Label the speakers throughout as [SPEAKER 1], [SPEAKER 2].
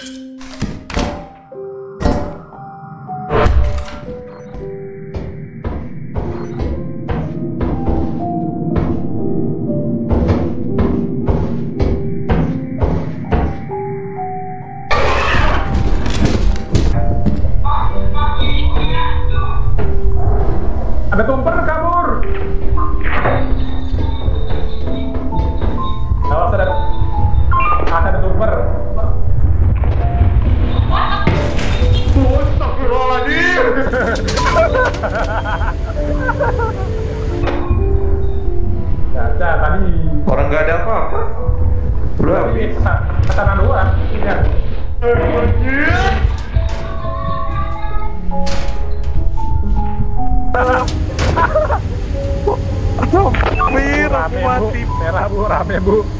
[SPEAKER 1] Ada tumper Caca tadi
[SPEAKER 2] Orang nggak ada apa-apa. Belum habis.
[SPEAKER 1] bisa katakan dua. Iya.
[SPEAKER 3] Mir, aku mati.
[SPEAKER 1] merah bu, rame bu.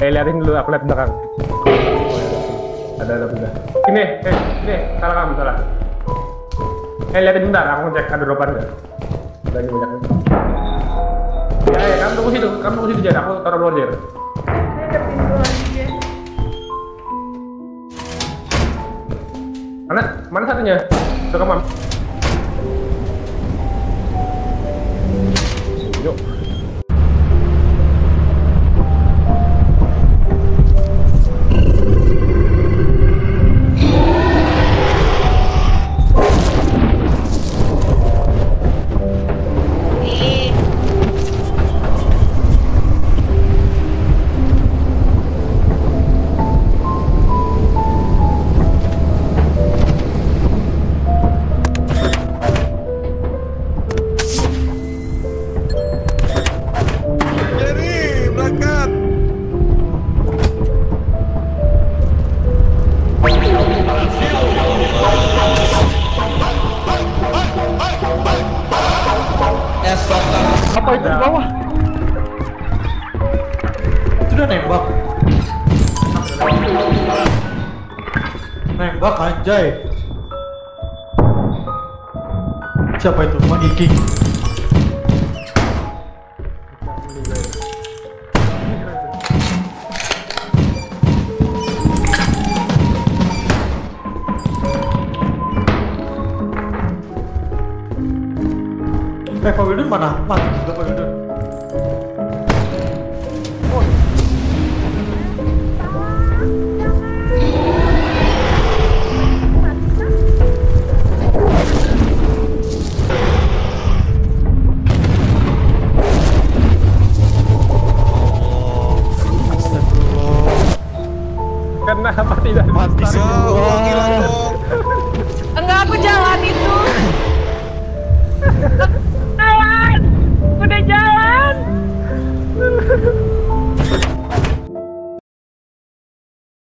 [SPEAKER 1] Eh liatin dulu, aku lihat belakang. Ada ada benda. Ini, eh, ini salah kamu salah. Eh liatin bentar, aku cek ada dropan nggak. Udah banyak. Ya, ya, kamu tunggu situ, kamu tunggu situ aja. Aku taruh luar
[SPEAKER 4] dia.
[SPEAKER 1] Mana, mana satunya? Tuh kamu.
[SPEAKER 5] Apa itu di bawah? Itu udah nembak. Nembak anjay. Siapa itu? Magiki. Eh, Pak Wildun mana? Mati juga Pak Wildun.
[SPEAKER 1] Kenapa tidak
[SPEAKER 3] Mati hilang dong.
[SPEAKER 4] Enggak aku jalan